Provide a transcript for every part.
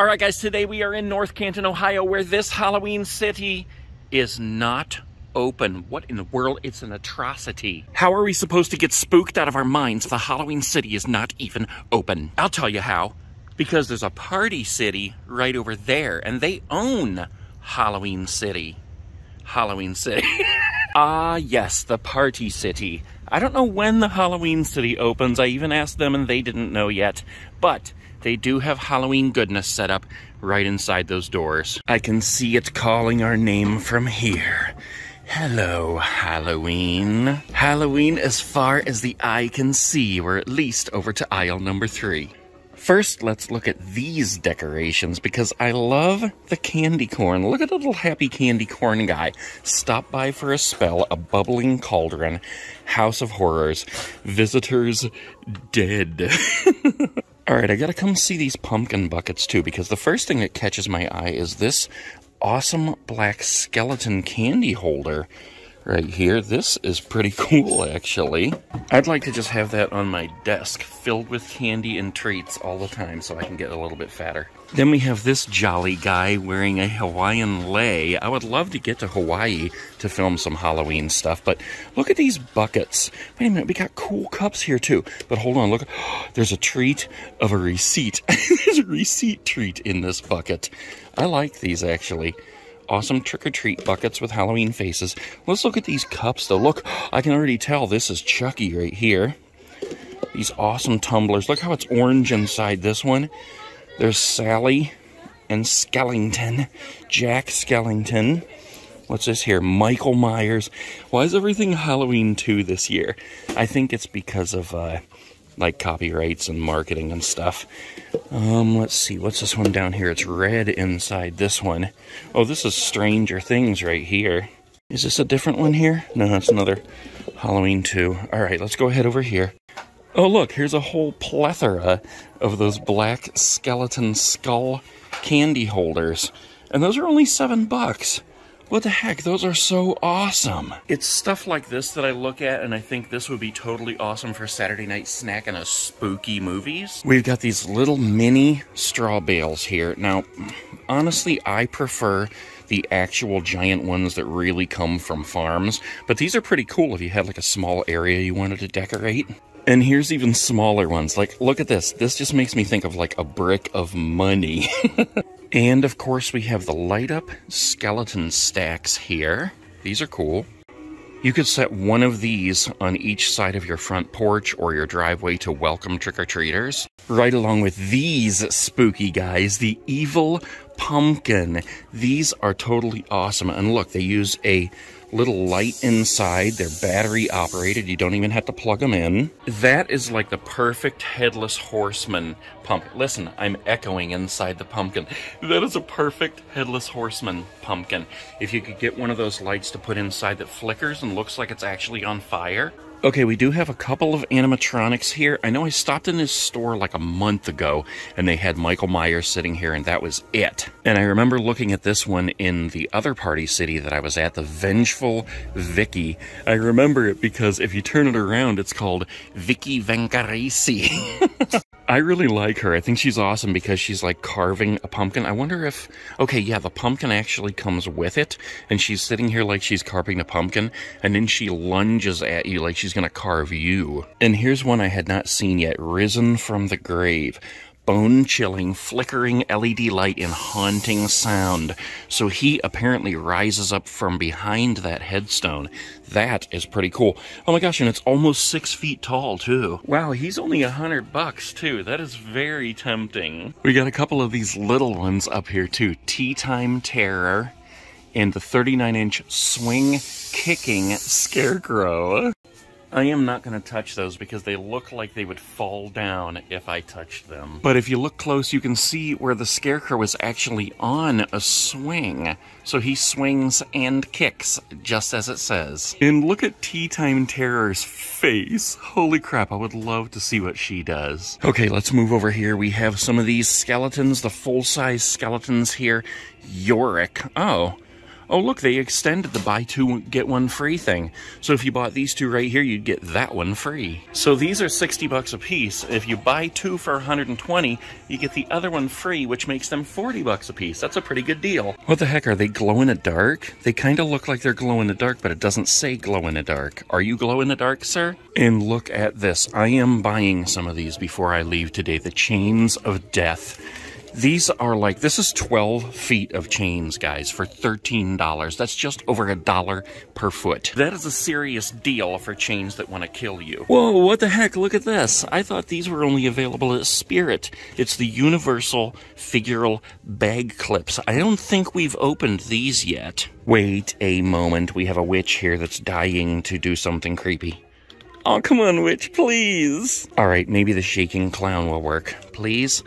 All right, guys, today we are in North Canton, Ohio, where this Halloween city is not open. What in the world? It's an atrocity. How are we supposed to get spooked out of our minds if the Halloween city is not even open? I'll tell you how. Because there's a party city right over there, and they own Halloween City. Halloween City. ah, yes, the party city. I don't know when the Halloween City opens. I even asked them and they didn't know yet. But they do have Halloween goodness set up right inside those doors. I can see it calling our name from here. Hello, Halloween. Halloween as far as the eye can see. We're at least over to aisle number three. First, let's look at these decorations because I love the candy corn. Look at the little happy candy corn guy. Stop by for a spell, a bubbling cauldron, House of Horrors, visitors dead. All right, I gotta come see these pumpkin buckets too because the first thing that catches my eye is this awesome black skeleton candy holder right here. This is pretty cool, actually. I'd like to just have that on my desk, filled with candy and treats all the time so I can get a little bit fatter. Then we have this jolly guy wearing a Hawaiian lei. I would love to get to Hawaii to film some Halloween stuff, but look at these buckets. Wait a minute, we got cool cups here too. But hold on, look, there's a treat of a receipt. there's a receipt treat in this bucket. I like these actually awesome trick-or-treat buckets with Halloween faces. Let's look at these cups, though. Look, I can already tell this is Chucky right here. These awesome tumblers. Look how it's orange inside this one. There's Sally and Skellington. Jack Skellington. What's this here? Michael Myers. Why is everything Halloween 2 this year? I think it's because of uh, like copyrights and marketing and stuff. Um, let's see, what's this one down here? It's red inside this one. Oh, this is Stranger Things right here. Is this a different one here? No, that's another Halloween 2. All right, let's go ahead over here. Oh, look, here's a whole plethora of those black skeleton skull candy holders. And those are only seven bucks. What the heck? Those are so awesome. It's stuff like this that I look at and I think this would be totally awesome for Saturday night snack and a spooky movies. We've got these little mini straw bales here. Now, honestly, I prefer the actual giant ones that really come from farms, but these are pretty cool if you had like a small area you wanted to decorate. And here's even smaller ones. Like, look at this. This just makes me think of like a brick of money. And of course we have the light up skeleton stacks here. These are cool. You could set one of these on each side of your front porch or your driveway to welcome trick-or-treaters. Right along with these spooky guys, the evil pumpkin. These are totally awesome. And look, they use a little light inside. They're battery operated. You don't even have to plug them in. That is like the perfect headless horseman pump. Listen, I'm echoing inside the pumpkin. That is a perfect headless horseman pumpkin. If you could get one of those lights to put inside that flickers and looks like it's actually on fire, Okay, we do have a couple of animatronics here. I know I stopped in this store like a month ago and they had Michael Myers sitting here and that was it. And I remember looking at this one in the other party city that I was at, the Vengeful Vicky. I remember it because if you turn it around, it's called Vicky Vengaresi. I really like her. I think she's awesome because she's like carving a pumpkin. I wonder if, okay, yeah, the pumpkin actually comes with it, and she's sitting here like she's carving a pumpkin, and then she lunges at you like she's gonna carve you. And here's one I had not seen yet Risen from the Grave bone chilling, flickering LED light and haunting sound. So he apparently rises up from behind that headstone. That is pretty cool. Oh my gosh, and it's almost six feet tall too. Wow, he's only a hundred bucks too. That is very tempting. We got a couple of these little ones up here too. Tea Time Terror and the 39 inch swing kicking scarecrow. I am not going to touch those because they look like they would fall down if I touched them. But if you look close, you can see where the Scarecrow is actually on a swing. So he swings and kicks, just as it says. And look at Tea Time Terror's face. Holy crap, I would love to see what she does. Okay, let's move over here. We have some of these skeletons, the full-size skeletons here. Yorick. Oh, Oh, look, they extended the buy two, get one free thing. So if you bought these two right here, you'd get that one free. So these are 60 bucks a piece. If you buy two for 120, you get the other one free, which makes them 40 bucks a piece. That's a pretty good deal. What the heck, are they glow in the dark? They kind of look like they're glow in the dark, but it doesn't say glow in the dark. Are you glow in the dark, sir? And look at this. I am buying some of these before I leave today. The Chains of Death. These are like, this is 12 feet of chains, guys, for $13. That's just over a dollar per foot. That is a serious deal for chains that want to kill you. Whoa, what the heck? Look at this. I thought these were only available at Spirit. It's the Universal Figural Bag Clips. I don't think we've opened these yet. Wait a moment. We have a witch here that's dying to do something creepy. Oh, come on, witch, please. All right, maybe the shaking clown will work. Please?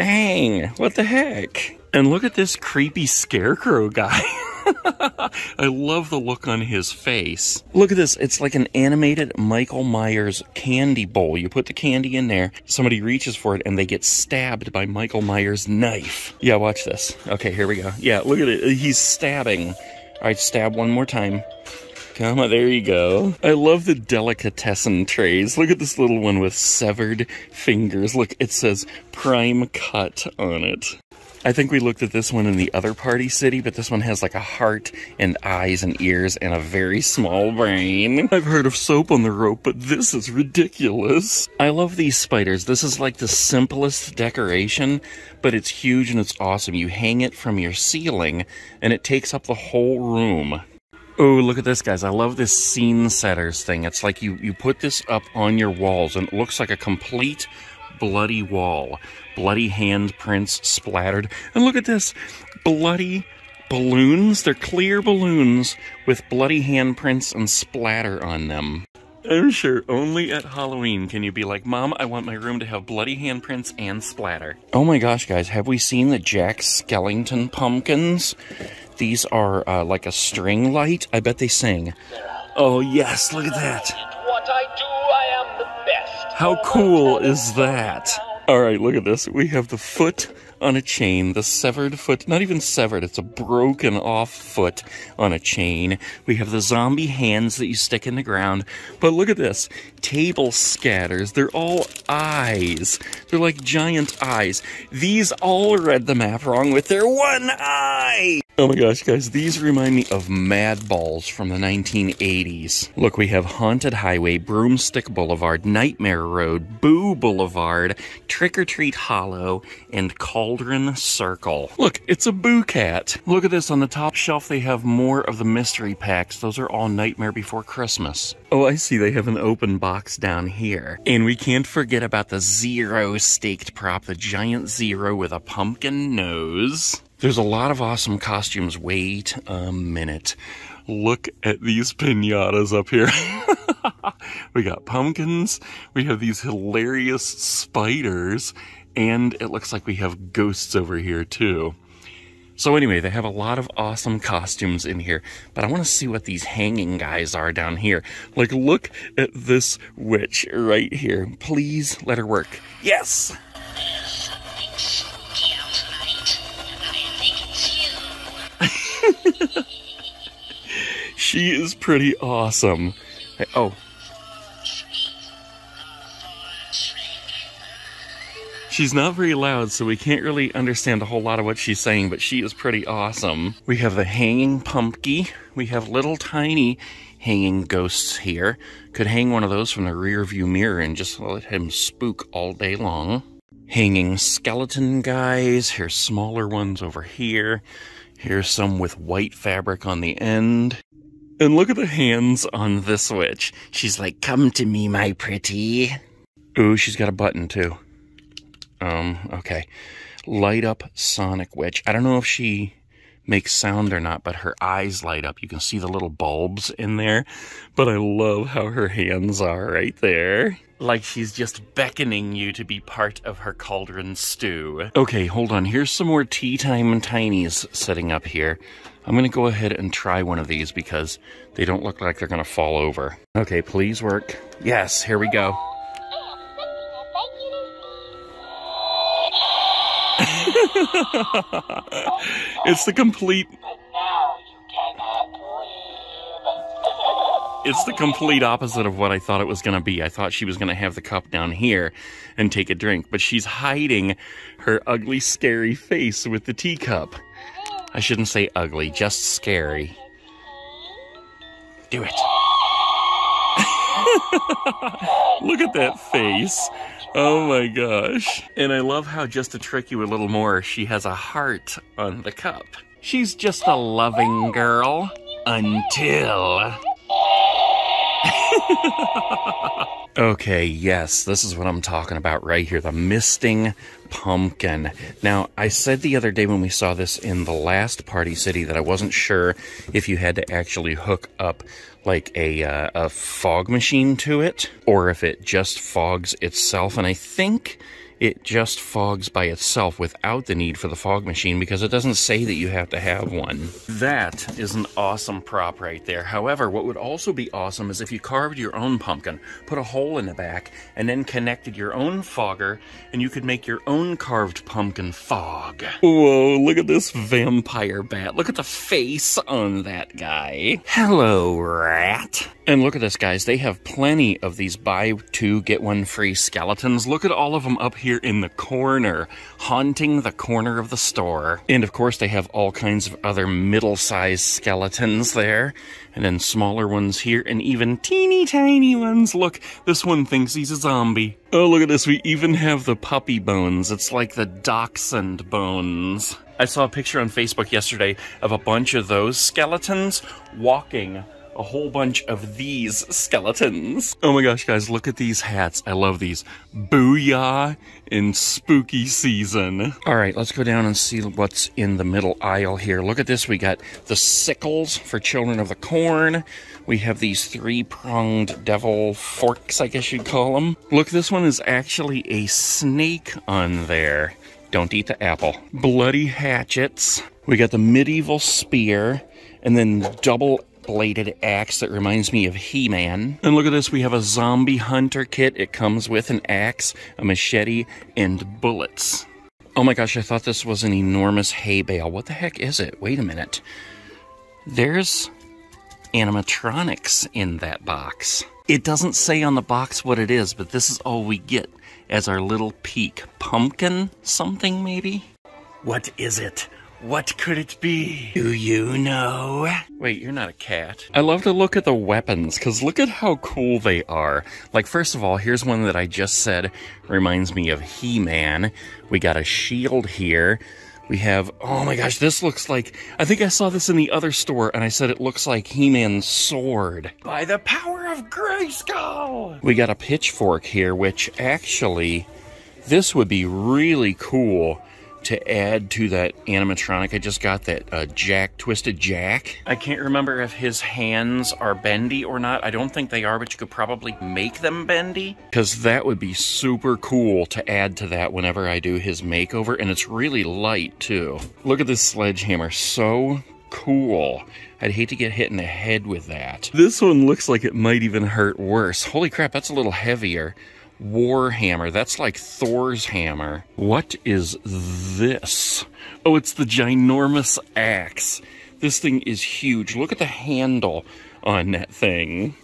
Dang, what the heck? And look at this creepy scarecrow guy. I love the look on his face. Look at this. It's like an animated Michael Myers candy bowl. You put the candy in there, somebody reaches for it, and they get stabbed by Michael Myers' knife. Yeah, watch this. Okay, here we go. Yeah, look at it. He's stabbing. All right, stab one more time. Come on, there you go. I love the delicatessen trays. Look at this little one with severed fingers. Look, it says prime cut on it. I think we looked at this one in the other party city, but this one has like a heart and eyes and ears and a very small brain. I've heard of soap on the rope, but this is ridiculous. I love these spiders. This is like the simplest decoration, but it's huge and it's awesome. You hang it from your ceiling and it takes up the whole room. Oh, look at this, guys. I love this scene setters thing. It's like you, you put this up on your walls, and it looks like a complete bloody wall. Bloody handprints splattered. And look at this. Bloody balloons. They're clear balloons with bloody handprints and splatter on them. I'm sure only at Halloween can you be like, Mom, I want my room to have bloody handprints and splatter. Oh my gosh, guys, have we seen the Jack Skellington pumpkins? These are uh, like a string light. I bet they sing. Oh, yes, look at that. How cool is that? All right, look at this. We have the foot on a chain, the severed foot, not even severed, it's a broken off foot on a chain. We have the zombie hands that you stick in the ground. But look at this table scatters. They're all eyes. They're like giant eyes. These all read the map wrong with their one eye. Oh my gosh, guys, these remind me of Mad Balls from the 1980s. Look, we have Haunted Highway, Broomstick Boulevard, Nightmare Road, Boo Boulevard, Trick or Treat Hollow, and Cauldron Circle. Look, it's a Boo Cat. Look at this, on the top shelf they have more of the mystery packs. Those are all Nightmare Before Christmas. Oh, I see, they have an open box down here. And we can't forget about the Zero staked prop, the giant Zero with a pumpkin nose. There's a lot of awesome costumes. Wait a minute. Look at these pinatas up here. we got pumpkins, we have these hilarious spiders, and it looks like we have ghosts over here too. So anyway, they have a lot of awesome costumes in here, but I want to see what these hanging guys are down here. Like, look at this witch right here. Please let her work. Yes! she is pretty awesome. Hey, oh. She's not very loud, so we can't really understand a whole lot of what she's saying, but she is pretty awesome. We have the hanging pumpkin. We have little tiny hanging ghosts here. Could hang one of those from the rear view mirror and just let him spook all day long. Hanging skeleton guys. Here's smaller ones over here. Here's some with white fabric on the end. And look at the hands on this witch. She's like, come to me, my pretty. Ooh, she's got a button too. Um, okay. Light up Sonic Witch. I don't know if she makes sound or not, but her eyes light up. You can see the little bulbs in there. But I love how her hands are right there like she's just beckoning you to be part of her cauldron stew. Okay, hold on. Here's some more tea time and tinies setting up here. I'm going to go ahead and try one of these because they don't look like they're going to fall over. Okay, please work. Yes, here we go. It's the complete. It's the complete opposite of what I thought it was going to be. I thought she was going to have the cup down here and take a drink, but she's hiding her ugly, scary face with the teacup. I shouldn't say ugly, just scary. Do it. Look at that face. Oh my gosh. And I love how, just to trick you a little more, she has a heart on the cup. She's just a loving girl. Until... okay, yes, this is what I'm talking about right here. The misting pumpkin. Now, I said the other day when we saw this in the last Party City that I wasn't sure if you had to actually hook up like a, uh, a fog machine to it or if it just fogs itself. And I think it just fogs by itself without the need for the fog machine because it doesn't say that you have to have one. That is an awesome prop right there. However, what would also be awesome is if you carved your own pumpkin, put a hole in the back, and then connected your own fogger, and you could make your own carved pumpkin fog. Whoa, look at this vampire bat. Look at the face on that guy. Hello, rat. And look at this, guys. They have plenty of these buy two, get one free skeletons. Look at all of them up here in the corner, haunting the corner of the store. And of course, they have all kinds of other middle-sized skeletons there. And then smaller ones here, and even teeny tiny ones. Look, this one thinks he's a zombie. Oh, look at this. We even have the puppy bones. It's like the dachshund bones. I saw a picture on Facebook yesterday of a bunch of those skeletons walking a whole bunch of these skeletons. Oh my gosh, guys, look at these hats. I love these. Booyah in spooky season. All right, let's go down and see what's in the middle aisle here. Look at this. We got the sickles for Children of the Corn. We have these three-pronged devil forks, I guess you'd call them. Look, this one is actually a snake on there. Don't eat the apple. Bloody hatchets. We got the medieval spear and then double bladed axe that reminds me of He-Man. And look at this, we have a zombie hunter kit. It comes with an axe, a machete, and bullets. Oh my gosh, I thought this was an enormous hay bale. What the heck is it? Wait a minute. There's animatronics in that box. It doesn't say on the box what it is, but this is all we get as our little peek. Pumpkin something, maybe? What is it? What could it be? Do you know? Wait, you're not a cat. I love to look at the weapons, because look at how cool they are. Like, first of all, here's one that I just said reminds me of He-Man. We got a shield here. We have, oh my gosh, this looks like, I think I saw this in the other store, and I said it looks like He-Man's sword. By the power of Grayskull! We got a pitchfork here, which actually, this would be really cool to add to that animatronic. I just got that uh, Jack, Twisted Jack. I can't remember if his hands are bendy or not. I don't think they are, but you could probably make them bendy. Because that would be super cool to add to that whenever I do his makeover. And it's really light, too. Look at this sledgehammer. So cool. I'd hate to get hit in the head with that. This one looks like it might even hurt worse. Holy crap, that's a little heavier. Warhammer. That's like Thor's hammer. What is this? Oh, it's the ginormous axe. This thing is huge. Look at the handle on that thing.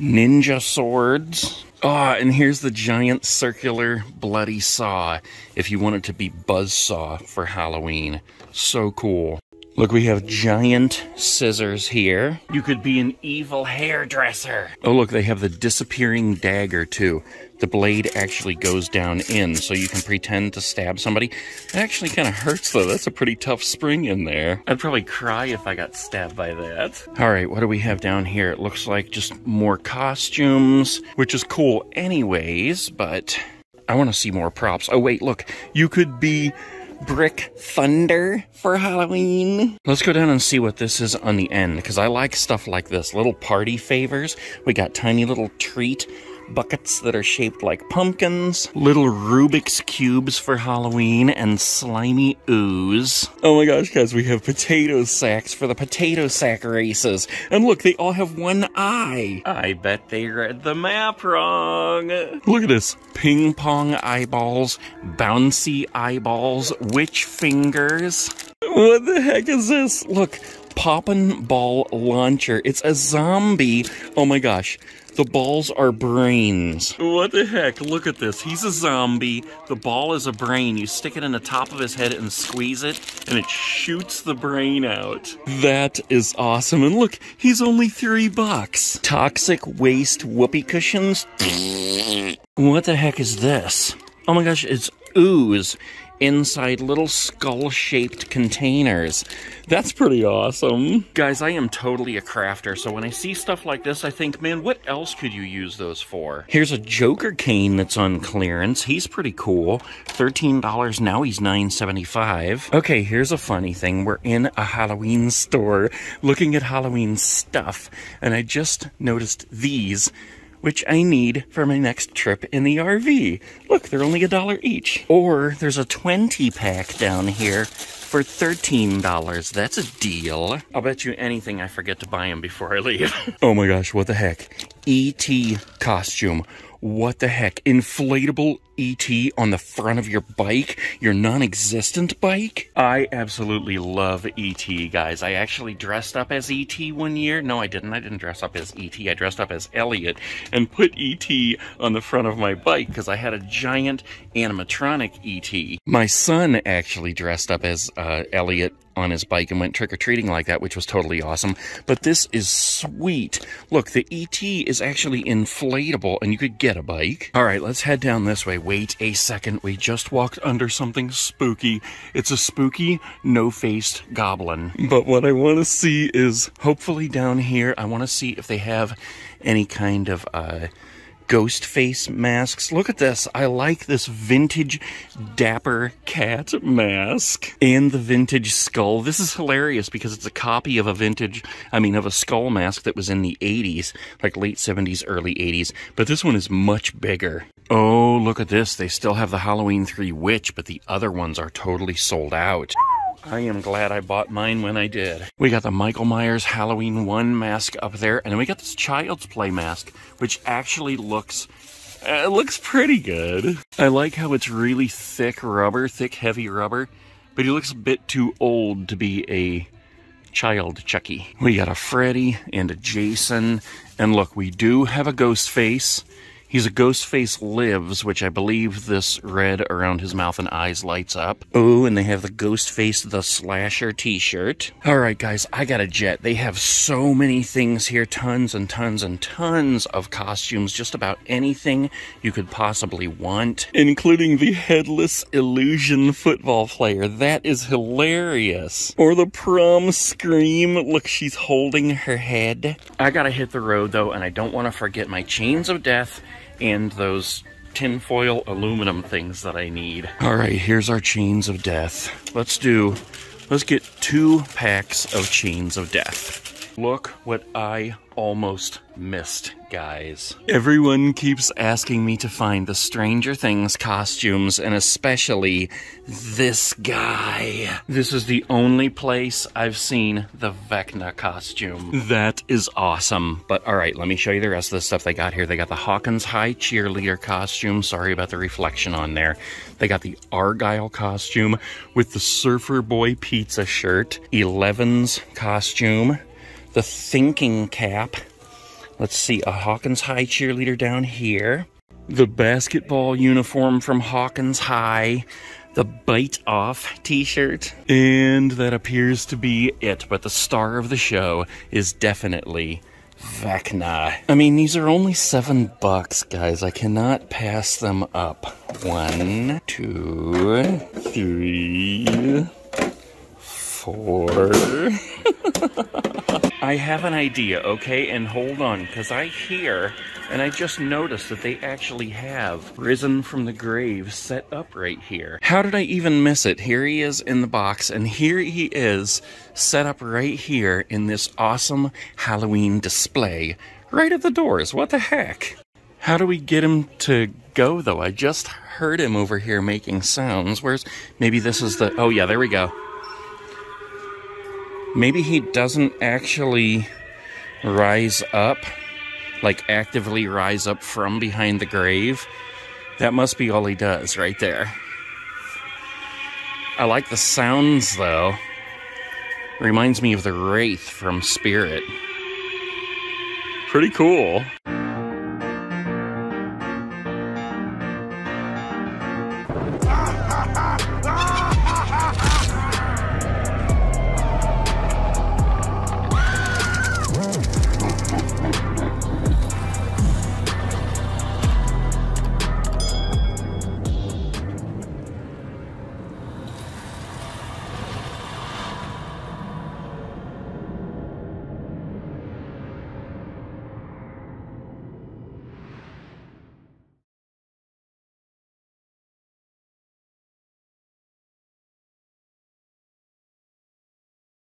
Ninja swords. Ah, oh, and here's the giant circular bloody saw if you want it to be buzz saw for Halloween. So cool. Look, we have giant scissors here. You could be an evil hairdresser. Oh, look, they have the disappearing dagger, too. The blade actually goes down in, so you can pretend to stab somebody. It actually kind of hurts, though. That's a pretty tough spring in there. I'd probably cry if I got stabbed by that. All right, what do we have down here? It looks like just more costumes, which is cool anyways, but I want to see more props. Oh, wait, look. You could be Brick Thunder for Halloween. Let's go down and see what this is on the end, because I like stuff like this. Little party favors. We got tiny little treat buckets that are shaped like pumpkins, little Rubik's Cubes for Halloween, and slimy ooze. Oh my gosh, guys, we have potato sacks for the potato sack races. And look, they all have one eye. I bet they read the map wrong. Look at this. Ping pong eyeballs, bouncy eyeballs, witch fingers. What the heck is this? Look, Poppin' Ball Launcher. It's a zombie. Oh my gosh. The balls are brains. What the heck? Look at this. He's a zombie. The ball is a brain. You stick it in the top of his head and squeeze it, and it shoots the brain out. That is awesome. And look, he's only three bucks. Toxic waste whoopee cushions. what the heck is this? Oh my gosh, it's ooze inside little skull-shaped containers. That's pretty awesome. Guys, I am totally a crafter, so when I see stuff like this, I think, man, what else could you use those for? Here's a Joker cane that's on clearance. He's pretty cool. $13 now, he's $9.75. Okay, here's a funny thing. We're in a Halloween store looking at Halloween stuff, and I just noticed these which I need for my next trip in the RV. Look, they're only a dollar each. Or there's a 20 pack down here for $13. That's a deal. I'll bet you anything I forget to buy them before I leave. oh my gosh, what the heck? E.T. costume. What the heck? Inflatable ET on the front of your bike? Your non-existent bike? I absolutely love ET, guys. I actually dressed up as ET one year. No, I didn't. I didn't dress up as ET. I dressed up as Elliot and put ET on the front of my bike because I had a giant animatronic ET. My son actually dressed up as uh, Elliot on his bike and went trick-or-treating like that, which was totally awesome. But this is sweet. Look, the ET is actually inflatable, and you could get a bike. All right, let's head down this way. Wait a second. We just walked under something spooky. It's a spooky, no-faced goblin. But what I want to see is, hopefully down here, I want to see if they have any kind of, uh, ghost face masks. Look at this. I like this vintage Dapper Cat mask and the vintage skull. This is hilarious because it's a copy of a vintage, I mean, of a skull mask that was in the 80s, like late 70s, early 80s. But this one is much bigger. Oh, look at this. They still have the Halloween 3 Witch, but the other ones are totally sold out. I am glad I bought mine when I did. We got the Michael Myers Halloween 1 mask up there, and then we got this Child's Play mask, which actually looks uh, looks pretty good. I like how it's really thick rubber, thick, heavy rubber, but he looks a bit too old to be a child Chucky. We got a Freddy and a Jason, and look, we do have a ghost face. He's a Ghostface Lives, which I believe this red around his mouth and eyes lights up. Oh, and they have the Ghostface the Slasher t-shirt. Alright guys, I got a jet. They have so many things here. Tons and tons and tons of costumes. Just about anything you could possibly want. Including the Headless Illusion football player. That is hilarious. Or the prom scream. Look, she's holding her head. I gotta hit the road though, and I don't want to forget my Chains of Death and those tinfoil aluminum things that I need. All right, here's our chains of death. Let's do, let's get two packs of chains of death. Look what I almost missed, guys. Everyone keeps asking me to find the Stranger Things costumes, and especially this guy. This is the only place I've seen the Vecna costume. That is awesome. But alright, let me show you the rest of the stuff they got here. They got the Hawkins High cheerleader costume. Sorry about the reflection on there. They got the Argyle costume with the Surfer Boy pizza shirt. Eleven's costume the thinking cap. Let's see, a Hawkins High cheerleader down here. The basketball uniform from Hawkins High. The Bite Off t-shirt. And that appears to be it, but the star of the show is definitely Vecna. I mean, these are only seven bucks, guys. I cannot pass them up. One, two, three, four. I have an idea, okay? And hold on, because I hear, and I just noticed that they actually have Risen from the Grave set up right here. How did I even miss it? Here he is in the box, and here he is set up right here in this awesome Halloween display right at the doors. What the heck? How do we get him to go, though? I just heard him over here making sounds. Where's... Maybe this is the... Oh, yeah, there we go maybe he doesn't actually rise up, like actively rise up from behind the grave. That must be all he does right there. I like the sounds though. Reminds me of the Wraith from Spirit. Pretty cool.